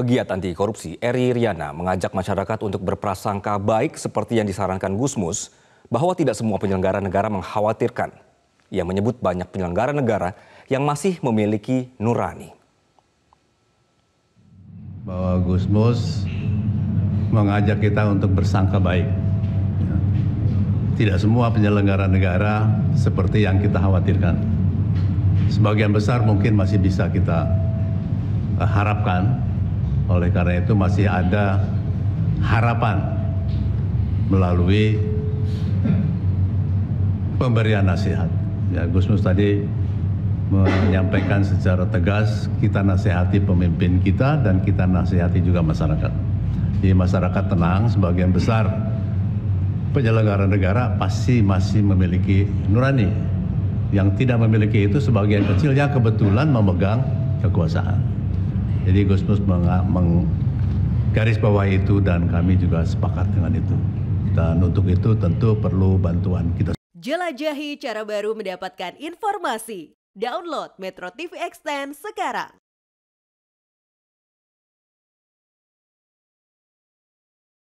Pegiat anti korupsi Eri Riana mengajak masyarakat untuk berprasangka baik seperti yang disarankan Gusmus bahwa tidak semua penyelenggara negara mengkhawatirkan. Ia menyebut banyak penyelenggara negara yang masih memiliki nurani. Bahwa Gusmus mengajak kita untuk bersangka baik. Tidak semua penyelenggara negara seperti yang kita khawatirkan. Sebagian besar mungkin masih bisa kita eh, harapkan oleh karena itu masih ada harapan melalui pemberian nasihat. Ya, Gusmus tadi menyampaikan secara tegas kita nasihati pemimpin kita dan kita nasihati juga masyarakat. Di masyarakat tenang, sebagian besar penyelenggara negara pasti masih memiliki nurani. Yang tidak memiliki itu sebagian kecil yang kebetulan memegang kekuasaan. Jadi Gusmus menggaris bawah itu dan kami juga sepakat dengan itu. Dan untuk itu tentu perlu bantuan kita. Jelajahi cara baru mendapatkan informasi. Download Metro TV Extend sekarang.